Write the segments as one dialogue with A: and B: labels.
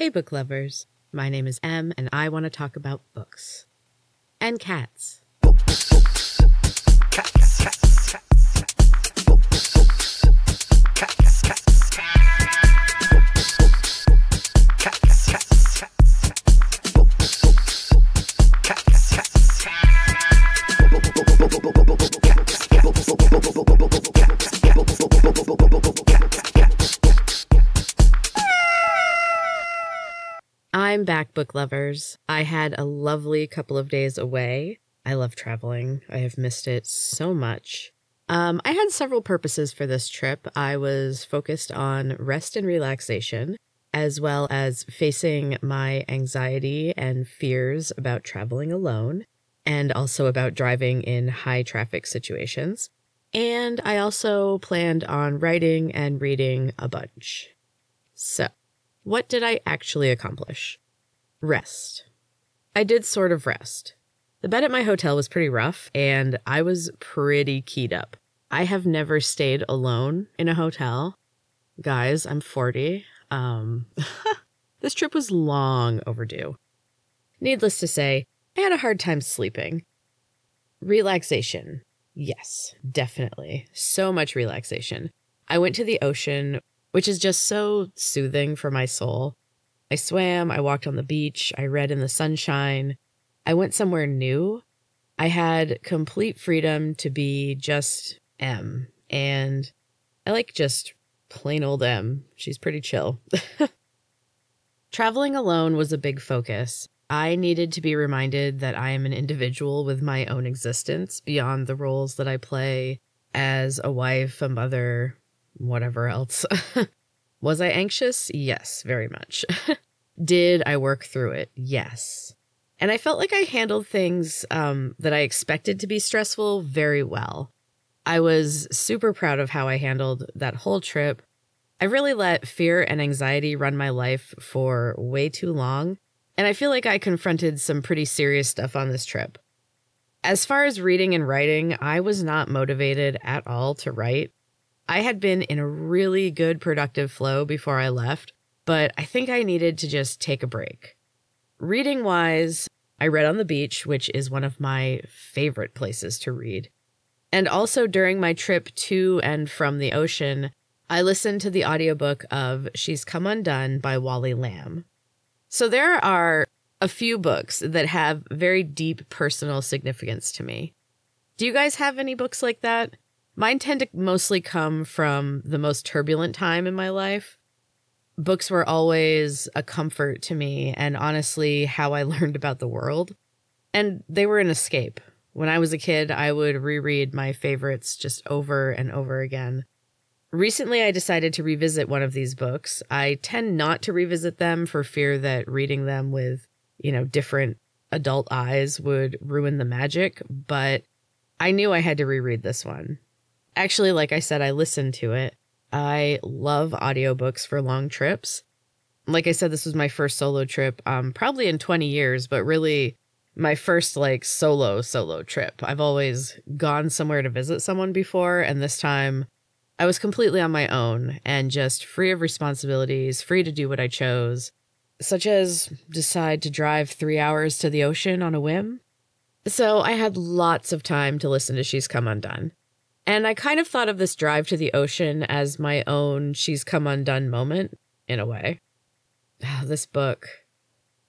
A: Hey, book lovers. My name is Em, and I want to talk about books and cats. I'm back, book lovers. I had a lovely couple of days away. I love traveling. I have missed it so much. Um, I had several purposes for this trip. I was focused on rest and relaxation, as well as facing my anxiety and fears about traveling alone, and also about driving in high traffic situations. And I also planned on writing and reading a bunch. So, what did I actually accomplish? Rest. I did sort of rest. The bed at my hotel was pretty rough, and I was pretty keyed up. I have never stayed alone in a hotel. Guys, I'm 40. Um, this trip was long overdue. Needless to say, I had a hard time sleeping. Relaxation. Yes, definitely. So much relaxation. I went to the ocean, which is just so soothing for my soul. I swam, I walked on the beach, I read in the sunshine. I went somewhere new. I had complete freedom to be just Em. And I like just plain old Em. She's pretty chill. Traveling alone was a big focus. I needed to be reminded that I am an individual with my own existence beyond the roles that I play as a wife, a mother, whatever else. Was I anxious? Yes, very much. Did I work through it? Yes. And I felt like I handled things um, that I expected to be stressful very well. I was super proud of how I handled that whole trip. I really let fear and anxiety run my life for way too long, and I feel like I confronted some pretty serious stuff on this trip. As far as reading and writing, I was not motivated at all to write. I had been in a really good productive flow before I left, but I think I needed to just take a break. Reading wise, I read on the beach, which is one of my favorite places to read. And also during my trip to and from the ocean, I listened to the audiobook of She's Come Undone by Wally Lamb. So there are a few books that have very deep personal significance to me. Do you guys have any books like that? Mine tend to mostly come from the most turbulent time in my life. Books were always a comfort to me and honestly how I learned about the world. And they were an escape. When I was a kid, I would reread my favorites just over and over again. Recently, I decided to revisit one of these books. I tend not to revisit them for fear that reading them with, you know, different adult eyes would ruin the magic, but I knew I had to reread this one. Actually, like I said, I listened to it. I love audiobooks for long trips. Like I said, this was my first solo trip, um, probably in 20 years, but really my first like solo solo trip. I've always gone somewhere to visit someone before, and this time I was completely on my own and just free of responsibilities, free to do what I chose, such as decide to drive three hours to the ocean on a whim. So I had lots of time to listen to She's Come Undone. And I kind of thought of this drive to the ocean as my own She's Come Undone moment, in a way. This book,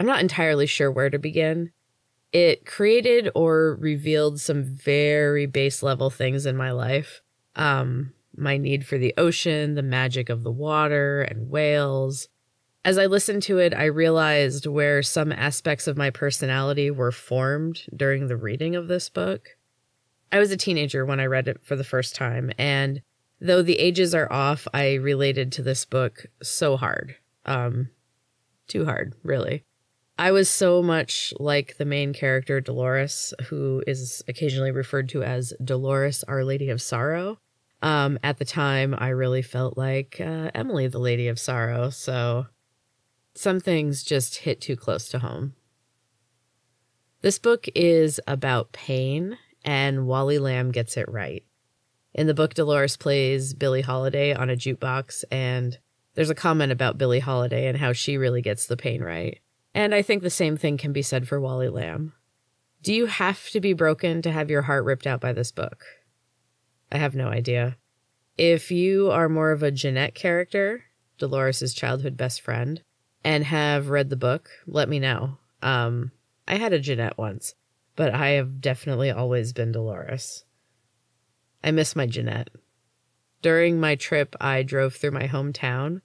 A: I'm not entirely sure where to begin. It created or revealed some very base level things in my life. Um, my need for the ocean, the magic of the water and whales. As I listened to it, I realized where some aspects of my personality were formed during the reading of this book. I was a teenager when I read it for the first time, and though the ages are off, I related to this book so hard. Um, too hard, really. I was so much like the main character, Dolores, who is occasionally referred to as Dolores, Our Lady of Sorrow. Um, at the time, I really felt like uh, Emily, the Lady of Sorrow. So some things just hit too close to home. This book is about pain and Wally Lamb gets it right. In the book, Dolores plays Billie Holiday on a jukebox, and There's a comment about Billie Holiday and how she really gets the pain right. And I think the same thing can be said for Wally Lamb. Do you have to be broken to have your heart ripped out by this book? I have no idea. If you are more of a Jeanette character, Dolores' childhood best friend, and have read the book, let me know. Um, I had a Jeanette once, but I have definitely always been Dolores. I miss my Jeanette. During my trip, I drove through my hometown.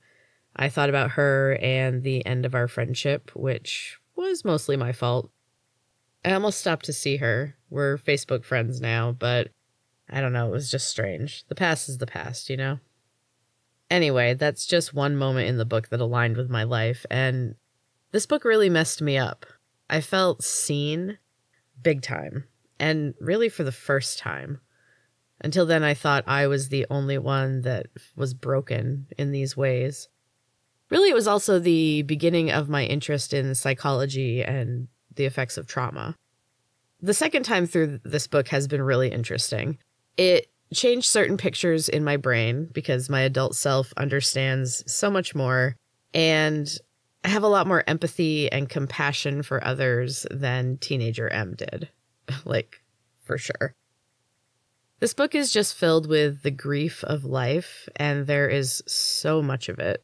A: I thought about her and the end of our friendship, which was mostly my fault. I almost stopped to see her. We're Facebook friends now, but I don't know, it was just strange. The past is the past, you know? Anyway, that's just one moment in the book that aligned with my life, and this book really messed me up. I felt seen big time, and really for the first time. Until then, I thought I was the only one that was broken in these ways. Really, it was also the beginning of my interest in psychology and the effects of trauma. The second time through this book has been really interesting. It changed certain pictures in my brain because my adult self understands so much more and I have a lot more empathy and compassion for others than teenager Em did. like, for sure. This book is just filled with the grief of life, and there is so much of it,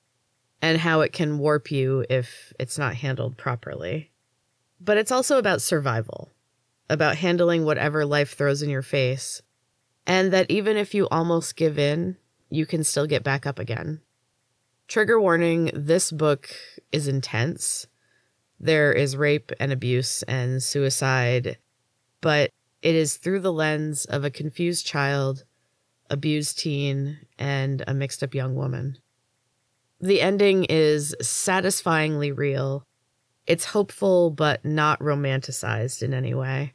A: and how it can warp you if it's not handled properly. But it's also about survival, about handling whatever life throws in your face and that even if you almost give in, you can still get back up again. Trigger warning this book is intense. There is rape and abuse and suicide, but it is through the lens of a confused child, abused teen, and a mixed up young woman. The ending is satisfyingly real. It's hopeful, but not romanticized in any way.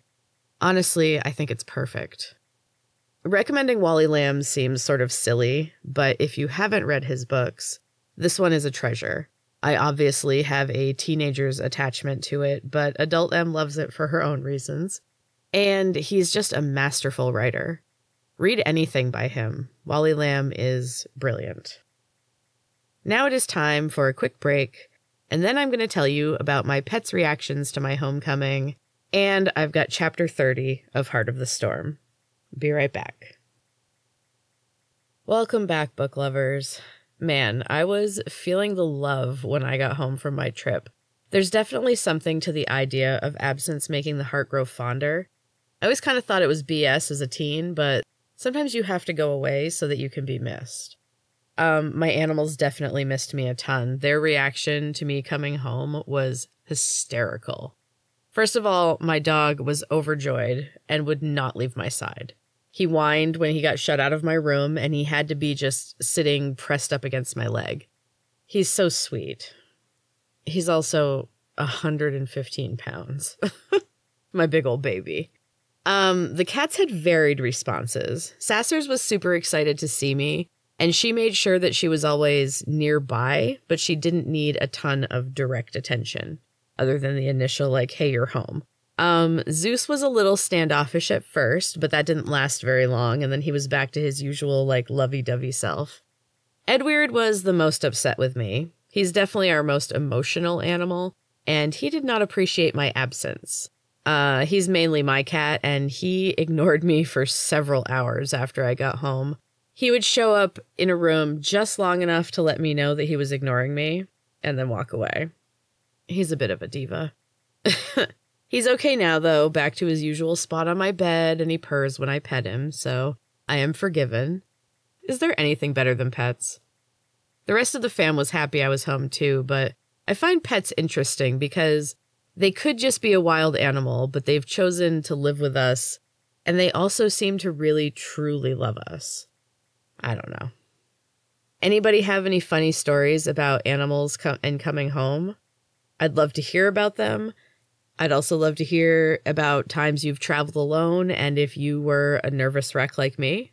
A: Honestly, I think it's perfect. Recommending Wally Lamb seems sort of silly, but if you haven't read his books, this one is a treasure. I obviously have a teenager's attachment to it, but adult Em loves it for her own reasons. And he's just a masterful writer. Read anything by him. Wally Lamb is brilliant. Now it is time for a quick break, and then I'm going to tell you about my pet's reactions to my homecoming, and I've got chapter 30 of Heart of the Storm. Be right back. Welcome back, book lovers. Man, I was feeling the love when I got home from my trip. There's definitely something to the idea of absence making the heart grow fonder. I always kind of thought it was BS as a teen, but sometimes you have to go away so that you can be missed. Um, my animals definitely missed me a ton. Their reaction to me coming home was hysterical. First of all, my dog was overjoyed and would not leave my side. He whined when he got shut out of my room, and he had to be just sitting pressed up against my leg. He's so sweet. He's also 115 pounds. my big old baby. Um, the cats had varied responses. Sassers was super excited to see me, and she made sure that she was always nearby, but she didn't need a ton of direct attention other than the initial, like, hey, you're home. Um, Zeus was a little standoffish at first, but that didn't last very long, and then he was back to his usual, like, lovey dovey self. Edward was the most upset with me. He's definitely our most emotional animal, and he did not appreciate my absence. Uh, he's mainly my cat, and he ignored me for several hours after I got home. He would show up in a room just long enough to let me know that he was ignoring me, and then walk away. He's a bit of a diva. He's okay now, though, back to his usual spot on my bed, and he purrs when I pet him, so I am forgiven. Is there anything better than pets? The rest of the fam was happy I was home too, but I find pets interesting because they could just be a wild animal, but they've chosen to live with us, and they also seem to really truly love us. I don't know. Anybody have any funny stories about animals and coming home? I'd love to hear about them. I'd also love to hear about times you've traveled alone and if you were a nervous wreck like me.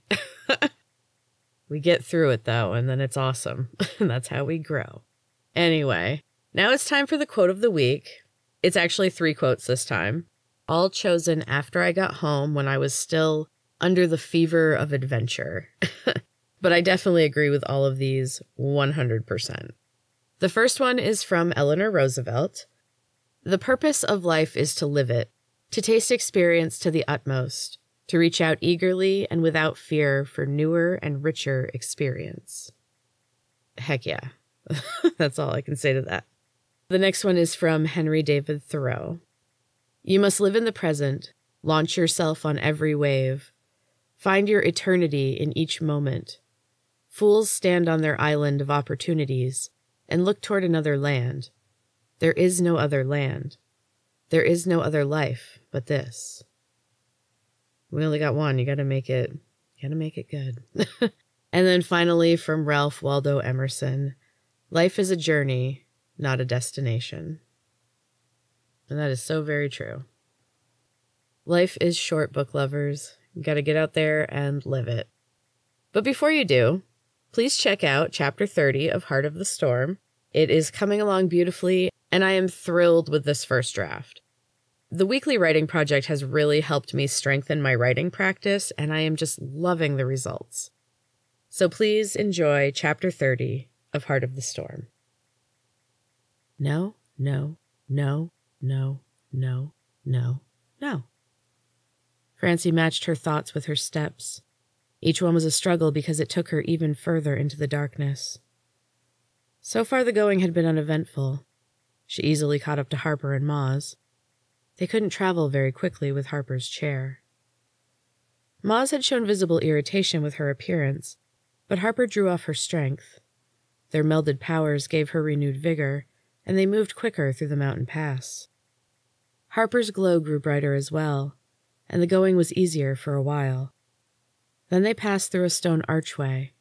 A: we get through it though, and then it's awesome. and that's how we grow. Anyway, now it's time for the quote of the week. It's actually three quotes this time, all chosen after I got home when I was still under the fever of adventure. but I definitely agree with all of these 100%. The first one is from Eleanor Roosevelt. The purpose of life is to live it, to taste experience to the utmost, to reach out eagerly and without fear for newer and richer experience. Heck yeah. That's all I can say to that. The next one is from Henry David Thoreau. You must live in the present, launch yourself on every wave, find your eternity in each moment. Fools stand on their island of opportunities and look toward another land. There is no other land. There is no other life but this. We only got one. You got to make it, got to make it good. and then finally, from Ralph Waldo Emerson, life is a journey, not a destination. And that is so very true. Life is short, book lovers. You got to get out there and live it. But before you do, please check out chapter 30 of Heart of the Storm. It is coming along beautifully, and I am thrilled with this first draft. The weekly writing project has really helped me strengthen my writing practice, and I am just loving the results. So please enjoy Chapter 30 of Heart of the Storm. No, no, no, no, no, no, no. Francie matched her thoughts with her steps. Each one was a struggle because it took her even further into the darkness. So far, the going had been uneventful. She easily caught up to Harper and Moz. They couldn't travel very quickly with Harper's chair. Moz had shown visible irritation with her appearance, but Harper drew off her strength. Their melded powers gave her renewed vigor, and they moved quicker through the mountain pass. Harper's glow grew brighter as well, and the going was easier for a while. Then they passed through a stone archway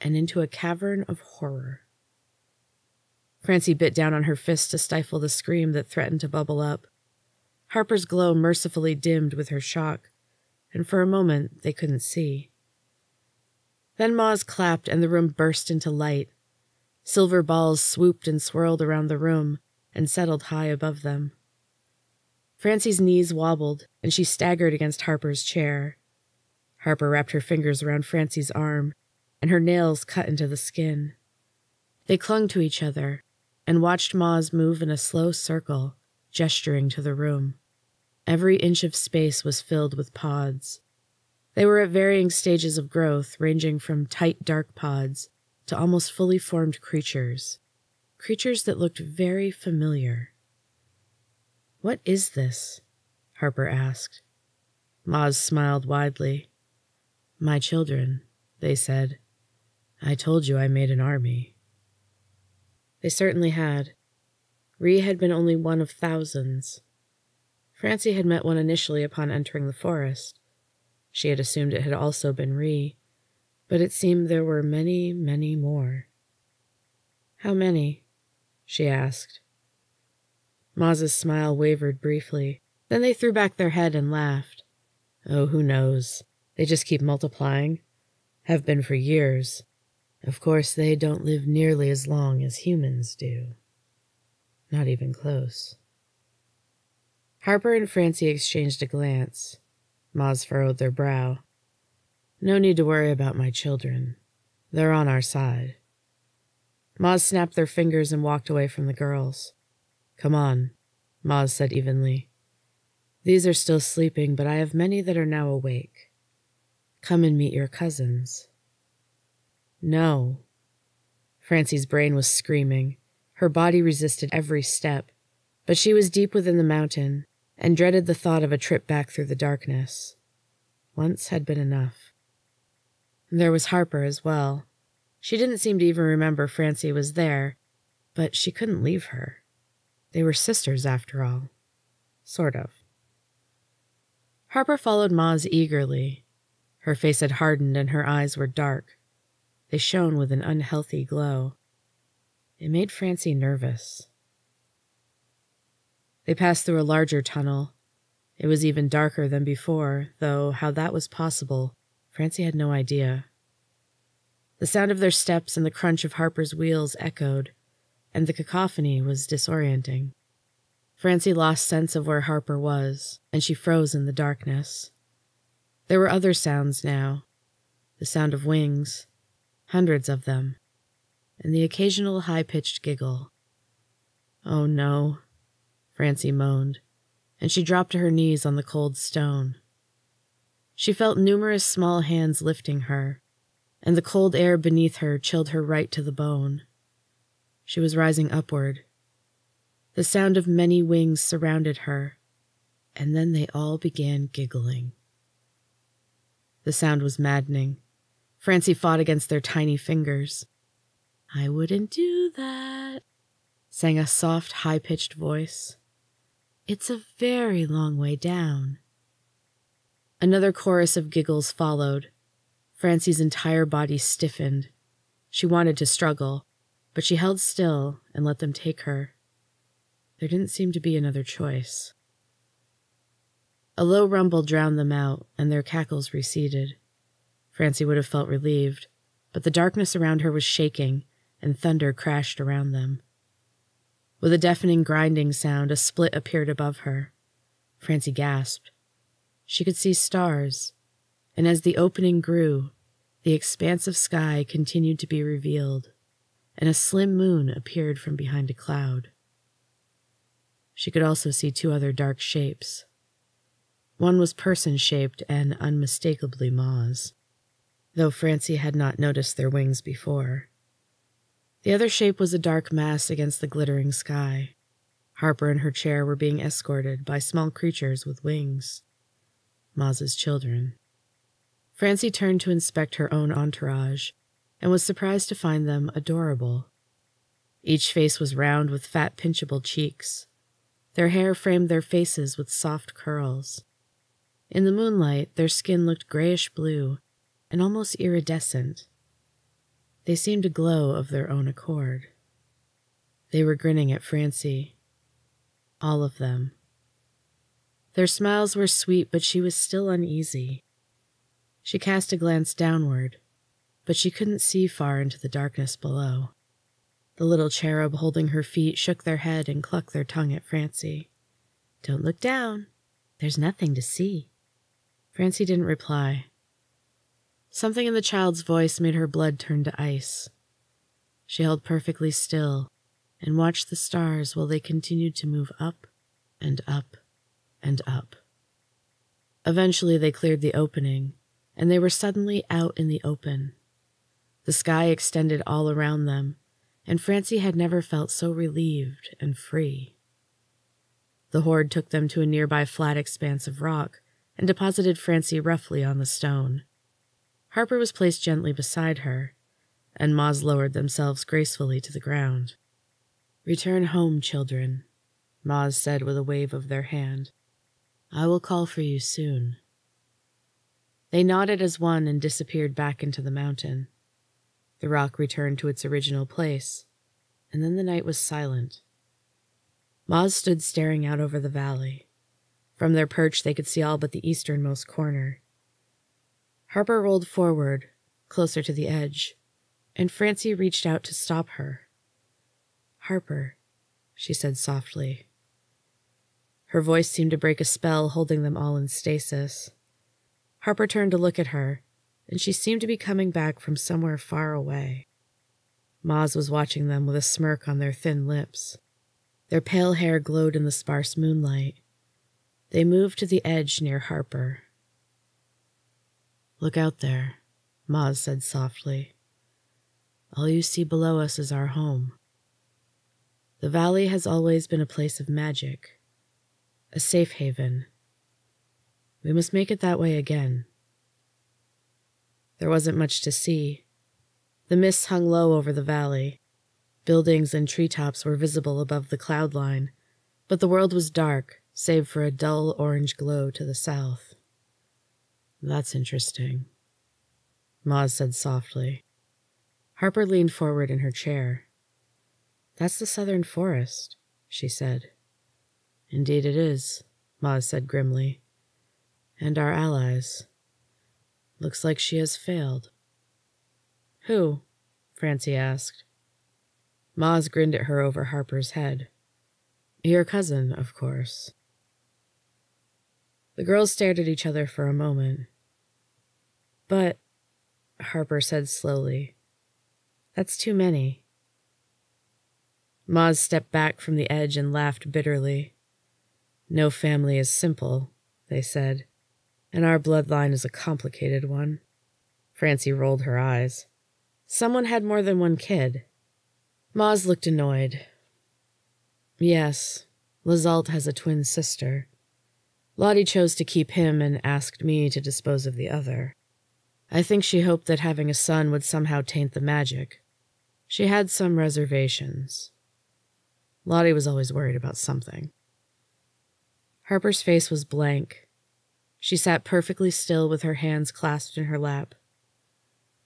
A: and into a cavern of horror. Francie bit down on her fist to stifle the scream that threatened to bubble up. Harper's glow mercifully dimmed with her shock, and for a moment they couldn't see. Then Moz clapped and the room burst into light. Silver balls swooped and swirled around the room and settled high above them. Francie's knees wobbled and she staggered against Harper's chair. Harper wrapped her fingers around Francie's arm and her nails cut into the skin. They clung to each other and watched Moz move in a slow circle gesturing to the room. Every inch of space was filled with pods. They were at varying stages of growth, ranging from tight, dark pods to almost fully formed creatures. Creatures that looked very familiar. What is this? Harper asked. Moz smiled widely. My children, they said. I told you I made an army. They certainly had. Ree had been only one of thousands. Francie had met one initially upon entering the forest. She had assumed it had also been Ree, but it seemed there were many, many more. How many? she asked. Moz's smile wavered briefly. Then they threw back their head and laughed. Oh, who knows? They just keep multiplying. Have been for years. Of course, they don't live nearly as long as humans do. Not even close. Harper and Francie exchanged a glance. Moz furrowed their brow. No need to worry about my children. They're on our side. Moz snapped their fingers and walked away from the girls. Come on, Moz said evenly. These are still sleeping, but I have many that are now awake. Come and meet your cousins. No. Francie's brain was screaming. Her body resisted every step, but she was deep within the mountain and dreaded the thought of a trip back through the darkness. Once had been enough. There was Harper as well. She didn't seem to even remember Francie was there, but she couldn't leave her. They were sisters, after all. Sort of. Harper followed Moz eagerly. Her face had hardened and her eyes were dark. They shone with an unhealthy glow. It made Francie nervous. They passed through a larger tunnel. It was even darker than before, though how that was possible, Francie had no idea. The sound of their steps and the crunch of Harper's wheels echoed, and the cacophony was disorienting. Francie lost sense of where Harper was, and she froze in the darkness. There were other sounds now the sound of wings, hundreds of them, and the occasional high pitched giggle. Oh no, Francie moaned, and she dropped to her knees on the cold stone. She felt numerous small hands lifting her, and the cold air beneath her chilled her right to the bone. She was rising upward. The sound of many wings surrounded her, and then they all began giggling. The sound was maddening. Francie fought against their tiny fingers. I wouldn't do that, sang a soft, high pitched voice. It's a very long way down. Another chorus of giggles followed. Francie's entire body stiffened. She wanted to struggle, but she held still and let them take her. There didn't seem to be another choice. A low rumble drowned them out, and their cackles receded. Francie would have felt relieved, but the darkness around her was shaking, and thunder crashed around them. With a deafening grinding sound, a split appeared above her. Francie gasped. She could see stars, and as the opening grew, the expanse of sky continued to be revealed, and a slim moon appeared from behind a cloud. She could also see two other dark shapes. One was person shaped and unmistakably Ma's, though Francie had not noticed their wings before. The other shape was a dark mass against the glittering sky. Harper and her chair were being escorted by small creatures with wings. Maz's children. Francie turned to inspect her own entourage and was surprised to find them adorable. Each face was round with fat, pinchable cheeks. Their hair framed their faces with soft curls. In the moonlight, their skin looked grayish blue and almost iridescent. They seemed to glow of their own accord. They were grinning at Francie. All of them. Their smiles were sweet, but she was still uneasy. She cast a glance downward, but she couldn't see far into the darkness below. The little cherub holding her feet shook their head and clucked their tongue at Francie. Don't look down. There's nothing to see. Francie didn't reply. Something in the child's voice made her blood turn to ice. She held perfectly still and watched the stars while they continued to move up and up and up. Eventually, they cleared the opening, and they were suddenly out in the open. The sky extended all around them, and Francie had never felt so relieved and free. The horde took them to a nearby flat expanse of rock and deposited Francie roughly on the stone. Harper was placed gently beside her, and Maz lowered themselves gracefully to the ground. Return home, children, Maz said with a wave of their hand. I will call for you soon. They nodded as one and disappeared back into the mountain. The rock returned to its original place, and then the night was silent. Maz stood staring out over the valley. From their perch, they could see all but the easternmost corner. Harper rolled forward, closer to the edge, and Francie reached out to stop her. Harper, she said softly. Her voice seemed to break a spell holding them all in stasis. Harper turned to look at her, and she seemed to be coming back from somewhere far away. Maz was watching them with a smirk on their thin lips. Their pale hair glowed in the sparse moonlight. They moved to the edge near Harper. Look out there, Maz said softly. All you see below us is our home. The valley has always been a place of magic a safe haven. We must make it that way again. There wasn't much to see. The mist hung low over the valley. Buildings and treetops were visible above the cloud line, but the world was dark, save for a dull orange glow to the south. That's interesting, Maz said softly. Harper leaned forward in her chair. That's the southern forest, she said. Indeed it is, Maz said grimly. And our allies. Looks like she has failed. Who? Francie asked. Maz grinned at her over Harper's head. Your cousin, of course. The girls stared at each other for a moment. But, Harper said slowly, That's too many. Maz stepped back from the edge and laughed bitterly. No family is simple, they said, and our bloodline is a complicated one. Francie rolled her eyes. Someone had more than one kid. Maz looked annoyed. Yes, Lazalt has a twin sister. Lottie chose to keep him and asked me to dispose of the other. I think she hoped that having a son would somehow taint the magic. She had some reservations. Lottie was always worried about something. Harper's face was blank. She sat perfectly still with her hands clasped in her lap.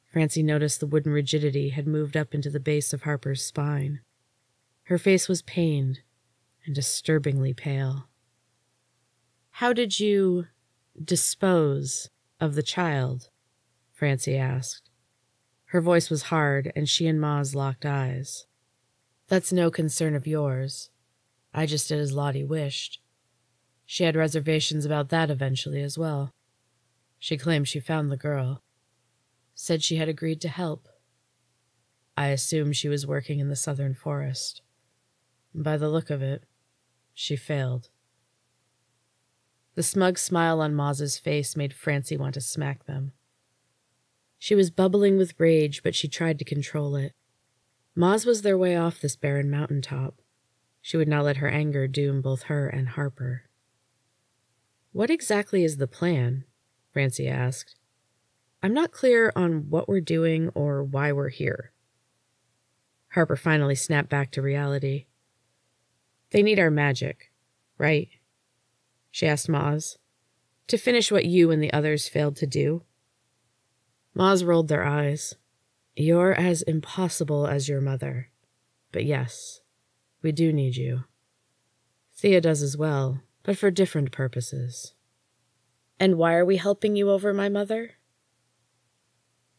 A: Francie noticed the wooden rigidity had moved up into the base of Harper's spine. Her face was pained and disturbingly pale. How did you dispose of the child? Francie asked. Her voice was hard, and she and Maz locked eyes. That's no concern of yours. I just did as Lottie wished. She had reservations about that eventually as well. She claimed she found the girl. Said she had agreed to help. I assumed she was working in the southern forest. By the look of it, she failed. The smug smile on Maz's face made Francie want to smack them. She was bubbling with rage, but she tried to control it. Maz was their way off this barren mountain top. She would not let her anger doom both her and Harper. What exactly is the plan? Francie asked. I'm not clear on what we're doing or why we're here. Harper finally snapped back to reality. They need our magic, right? She asked Maz. To finish what you and the others failed to do. Maz rolled their eyes. You're as impossible as your mother. But yes, we do need you. Thea does as well, but for different purposes. And why are we helping you over my mother?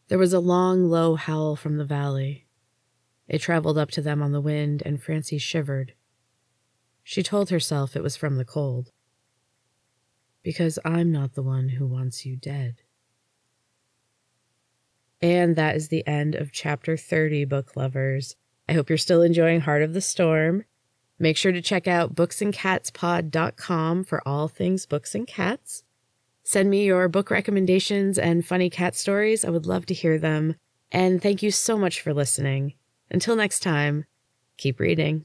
A: There was a long, low howl from the valley. It traveled up to them on the wind, and Francie shivered. She told herself it was from the cold. Because I'm not the one who wants you dead. And that is the end of chapter 30, book lovers. I hope you're still enjoying Heart of the Storm. Make sure to check out booksandcatspod.com for all things books and cats. Send me your book recommendations and funny cat stories. I would love to hear them. And thank you so much for listening. Until next time, keep reading.